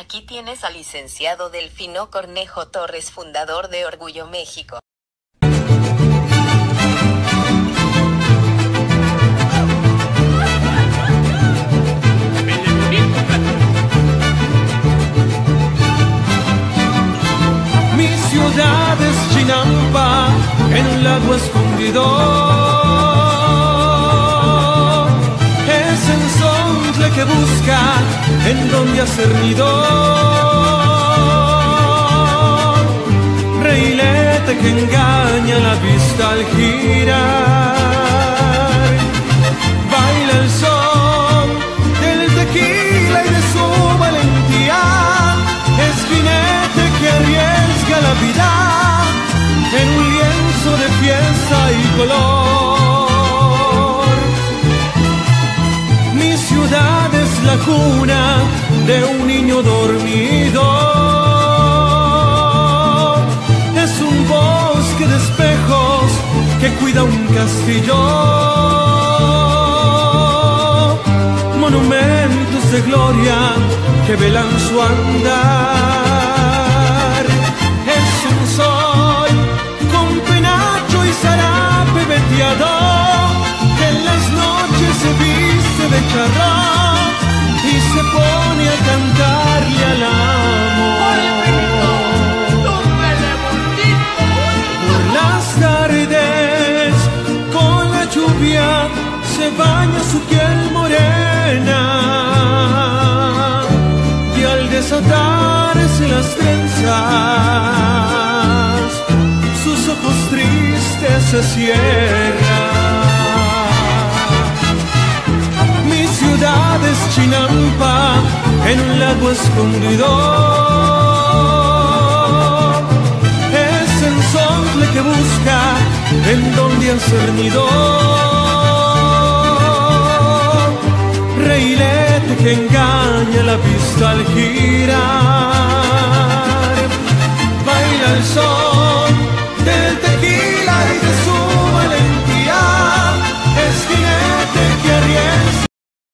Aquí tienes al licenciado Delfino Cornejo Torres, fundador de Orgullo México. Mi ciudad es Chinampa, en un lago escondido. Que busca en donde hacer nido. Reilete que engaña la vista al girar. Baila el son del tequila y de su valentía. Es jinete que arriesga la vida en un lienzo de fiesta y color. Cuna de un niño dormido. Es un bosque de espejos que cuida un castillo. Monumentos de gloria que velan su andar. Es un sol con penacho y zarape veteado que en las noches se viste de charrón baña su piel morena y al desatarse las trenzas sus ojos tristes se cierran. Mi ciudad es Chinampa en un lago escondido. Es el sol que busca en donde hacer nido. engaña la pista al girar. Baila el sol.